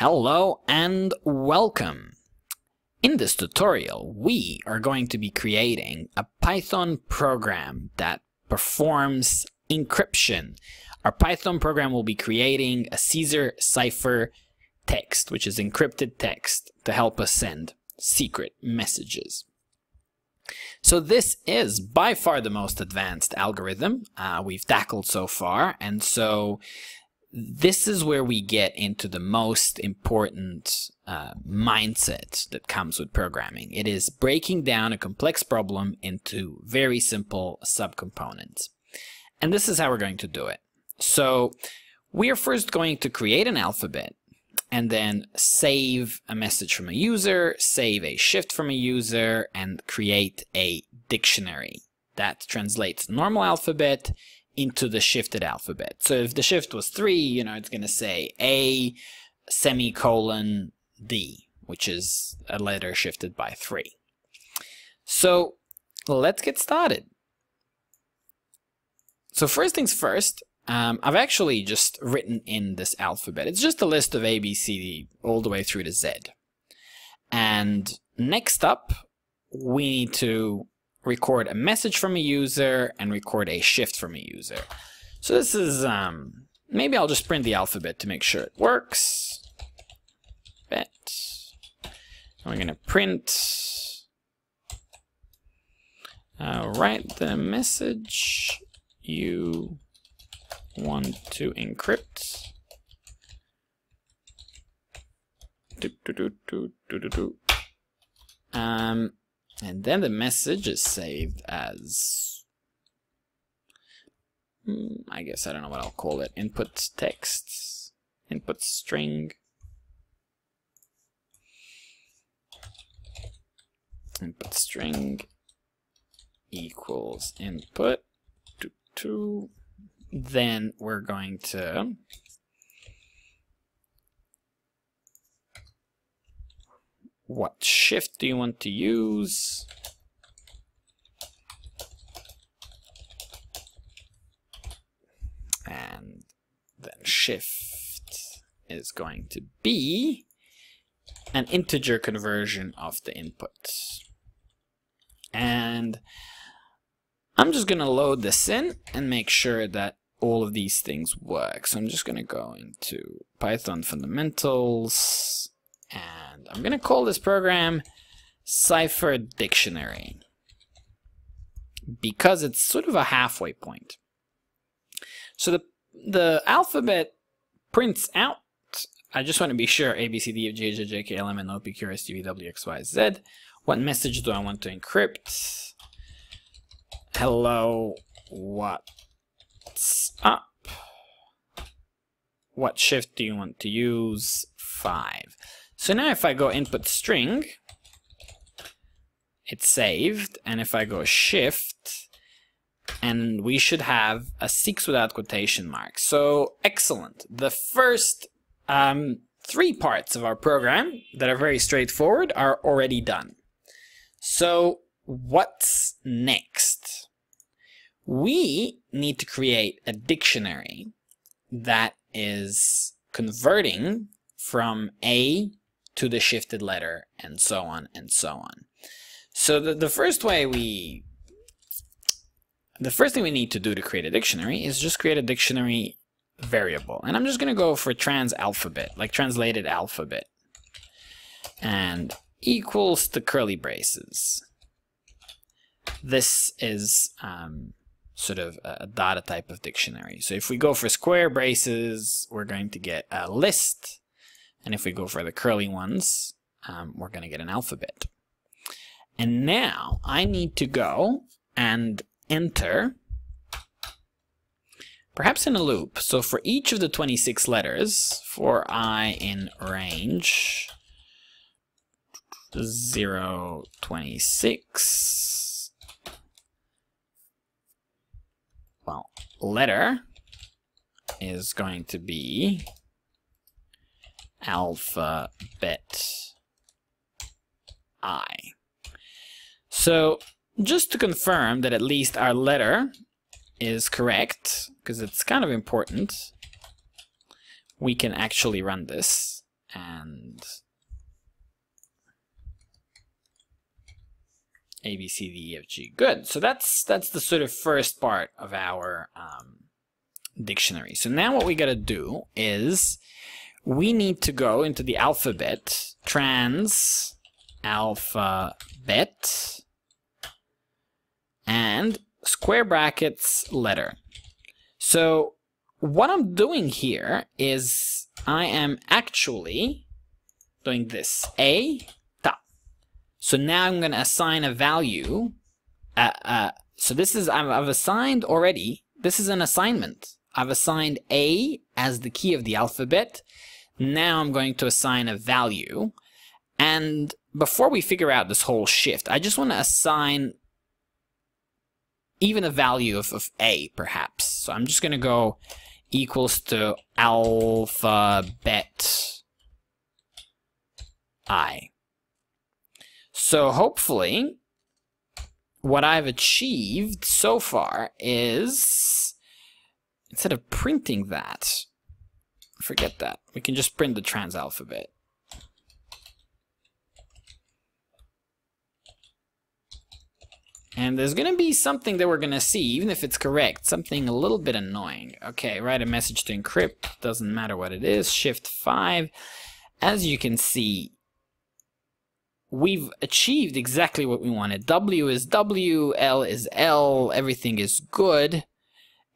Hello and welcome. In this tutorial, we are going to be creating a Python program that performs encryption. Our Python program will be creating a Caesar cipher text, which is encrypted text, to help us send secret messages. So this is by far the most advanced algorithm uh, we've tackled so far, and so this is where we get into the most important uh, mindset that comes with programming. It is breaking down a complex problem into very simple subcomponents. And this is how we're going to do it. So we are first going to create an alphabet and then save a message from a user, save a shift from a user, and create a dictionary that translates normal alphabet into the shifted alphabet. So if the shift was 3, you know, it's going to say A semicolon D, which is a letter shifted by 3. So let's get started. So first things first, um, I've actually just written in this alphabet. It's just a list of A, B, C, D, all the way through to Z. And next up, we need to record a message from a user and record a shift from a user. So this is, um, maybe I'll just print the alphabet to make sure it works. Bet. And we're going to print, uh, write the message you want to encrypt. Do, do, do. Um, and then the message is saved as, hmm, I guess I don't know what I'll call it, input text, input string, input string equals input. To, to then we're going to what shift do you want to use? And then shift is going to be an integer conversion of the input. And I'm just going to load this in and make sure that all of these things work. So I'm just going to go into Python fundamentals and I'm going to call this program Cipher Dictionary because it's sort of a halfway point. So the, the alphabet prints out, I just want to be sure, A, B, C, D, F, G, H, I, J, K, L, M, N, O, P, Q, R, S, T, V, W, X, Y, Z. What message do I want to encrypt? Hello, what's up? What shift do you want to use? 5. So now if I go input string, it's saved, and if I go shift, and we should have a 6 without quotation marks. So excellent. The first um, three parts of our program that are very straightforward are already done. So what's next? We need to create a dictionary that is converting from A to the shifted letter and so on and so on. So the, the first way we the first thing we need to do to create a dictionary is just create a dictionary variable. And I'm just going to go for trans alphabet, like translated alphabet. And equals the curly braces. This is um, sort of a data type of dictionary. So if we go for square braces, we're going to get a list. And if we go for the curly ones, um, we're going to get an alphabet. And now I need to go and enter, perhaps in a loop. So for each of the 26 letters, for i in range 0, 26, well, letter is going to be alphabet i. So just to confirm that at least our letter is correct, because it's kind of important, we can actually run this. and A, B, C, D, E, F, G. Good. So that's that's the sort of first part of our um, dictionary. So now what we got to do is we need to go into the alphabet, trans alphabet, and square brackets letter. So what I'm doing here is I am actually doing this. A, ta. So now I'm going to assign a value. Uh, uh, so this is, I've, I've assigned already, this is an assignment. I've assigned A as the key of the alphabet. Now I'm going to assign a value. And before we figure out this whole shift, I just want to assign even a value of, of A, perhaps. So I'm just going to go equals to alphabet I. So hopefully, what I've achieved so far is, instead of printing that, forget that, we can just print the trans alphabet. And there's going to be something that we're going to see, even if it's correct, something a little bit annoying. Okay, write a message to encrypt, doesn't matter what it is, shift 5. As you can see, we've achieved exactly what we wanted. W is W, L is L, everything is good,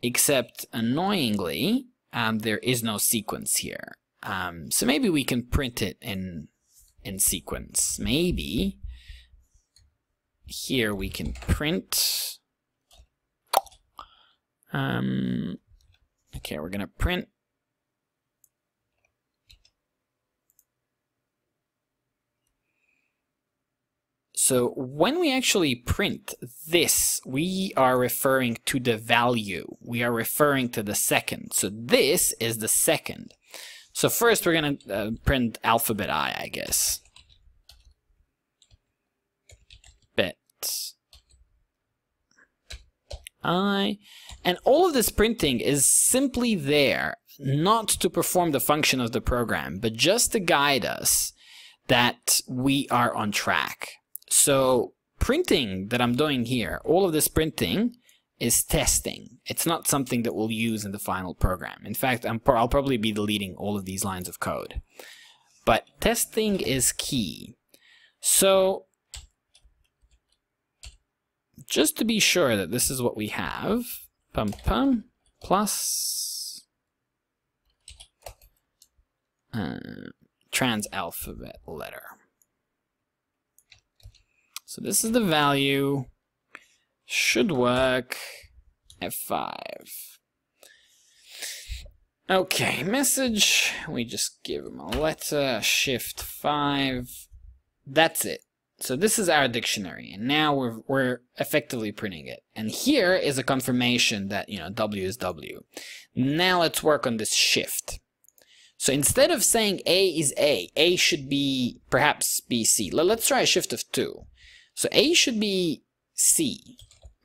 except annoyingly, um, there is no sequence here. Um, so maybe we can print it in in sequence. Maybe here we can print. Um, okay, we're going to print. So when we actually print this, we are referring to the value. We are referring to the second. So this is the second. So first we're going to uh, print alphabet I, I guess. I, and all of this printing is simply there not to perform the function of the program, but just to guide us that we are on track. So printing that I'm doing here, all of this printing is testing. It's not something that we'll use in the final program. In fact, i will probably be deleting all of these lines of code. But testing is key. So just to be sure that this is what we have, pum pum, plus uh, trans alphabet letter. So this is the value, should work, F5. Okay, message, we just give them a letter, shift 5, that's it. So this is our dictionary, and now we're, we're effectively printing it. And here is a confirmation that, you know, W is W. Now let's work on this shift. So instead of saying A is A, A should be perhaps BC. C. Let's try a shift of 2. So A should be C,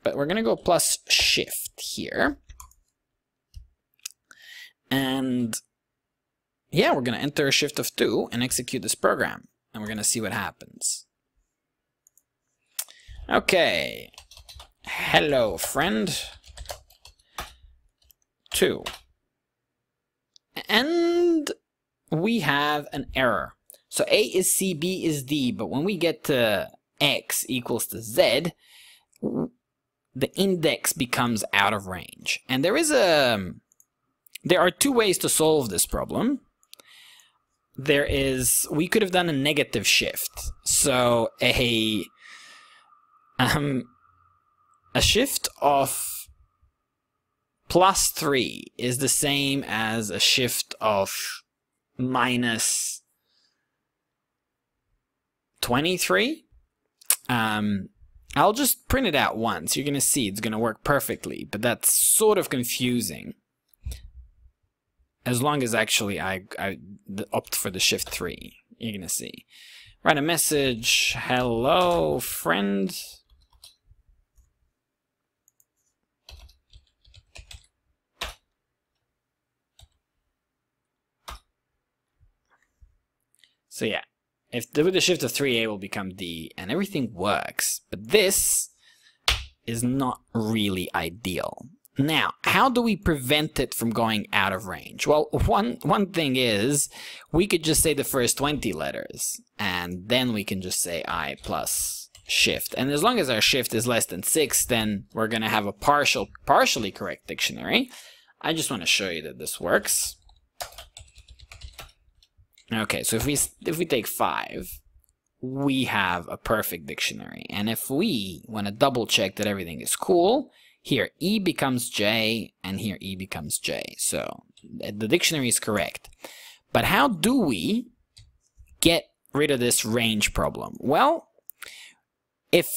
but we're going to go plus shift here. And yeah, we're going to enter a shift of 2 and execute this program. And we're going to see what happens. Okay. Hello, friend. Two. And we have an error. So A is C, B is D, but when we get to X equals to Z, the index becomes out of range. And there is a... There are two ways to solve this problem. There is... We could have done a negative shift. So a um, a shift of plus 3 is the same as a shift of minus 23. Um, I'll just print it out once. You're going to see it's going to work perfectly, but that's sort of confusing. As long as actually I, I opt for the shift 3, you're going to see. Write a message, hello, friend. So yeah, if the, with the shift of 3a will become d, and everything works. But this is not really ideal. Now, how do we prevent it from going out of range? Well, one, one thing is, we could just say the first 20 letters, and then we can just say i plus shift. And as long as our shift is less than 6, then we're going to have a partial, partially correct dictionary. I just want to show you that this works. Okay, so if we, if we take 5, we have a perfect dictionary. And if we want to double check that everything is cool, here, E becomes J, and here E becomes J. So the dictionary is correct. But how do we get rid of this range problem? Well, if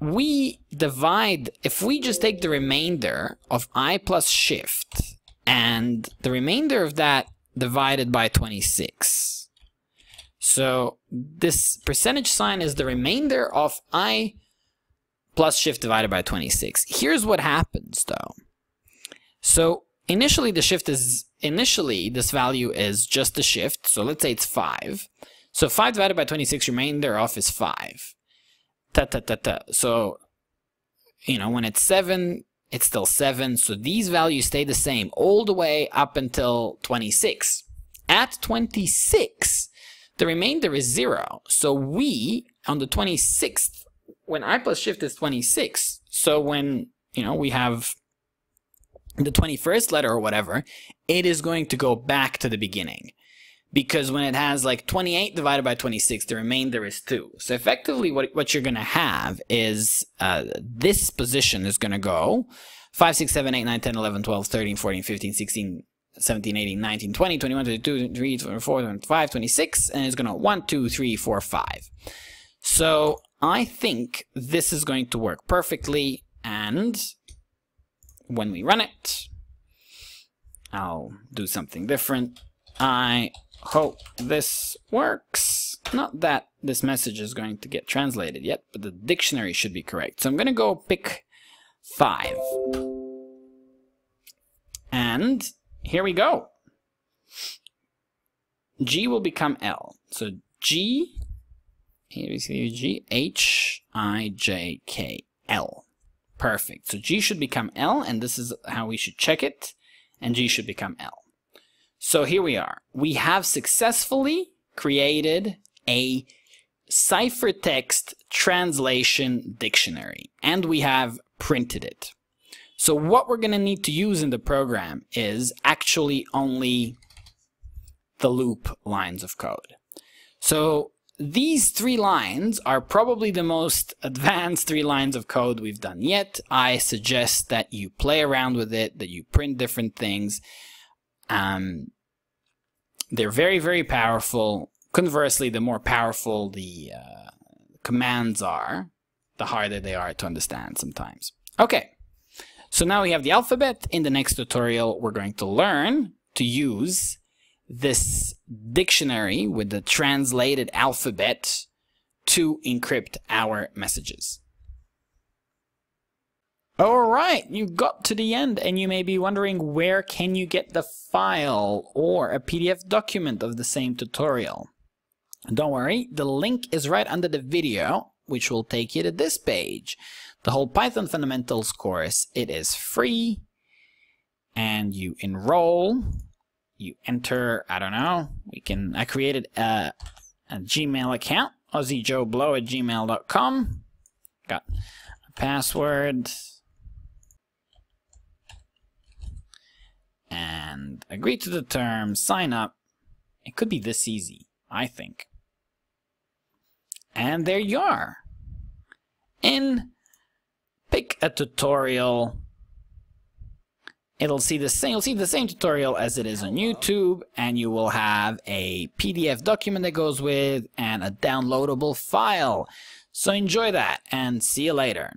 we divide, if we just take the remainder of I plus shift, and the remainder of that divided by 26. So this percentage sign is the remainder of I plus shift divided by 26. Here's what happens though. So initially the shift is, initially this value is just the shift. So let's say it's 5. So 5 divided by 26 remainder of is 5. Ta ta ta ta. So, you know, when it's 7, it's still 7. So these values stay the same all the way up until 26. At 26, the remainder is 0. So we, on the 26th when i plus shift is 26, so when, you know, we have the 21st letter or whatever, it is going to go back to the beginning. Because when it has like 28 divided by 26, the remainder is 2. So effectively what, what you're going to have is uh, this position is going to go 5, 6, 7, 8, 9, 10, 11, 12, 13, 14, 15, 16, 17, 18, 19, 20, 21, 22, 23, 24, 25, 26, and it's going to 1, 2, 3, 4, 5. So I think this is going to work perfectly, and when we run it, I'll do something different. I hope this works. Not that this message is going to get translated yet, but the dictionary should be correct. So I'm going to go pick 5. And here we go. G will become L. So G here we see G, H, I, J, K, L. Perfect. So G should become L, and this is how we should check it, and G should become L. So here we are. We have successfully created a ciphertext translation dictionary, and we have printed it. So what we're going to need to use in the program is actually only the loop lines of code. So these three lines are probably the most advanced three lines of code we've done yet. I suggest that you play around with it, that you print different things. Um, they're very, very powerful. Conversely, the more powerful the uh, commands are, the harder they are to understand sometimes. Okay, so now we have the alphabet. In the next tutorial, we're going to learn to use this dictionary with the translated alphabet to encrypt our messages. Alright, you got to the end and you may be wondering where can you get the file or a PDF document of the same tutorial. Don't worry, the link is right under the video, which will take you to this page. The whole Python Fundamentals course, it is free, and you enroll you enter, I don't know, we can, I created a, a Gmail account, aussiejoeblow at gmail.com, got a password, and agree to the terms, sign up. It could be this easy, I think. And there you are. In pick a tutorial it'll see the same you'll see the same tutorial as it is on YouTube and you will have a PDF document that goes with and a downloadable file. So enjoy that and see you later.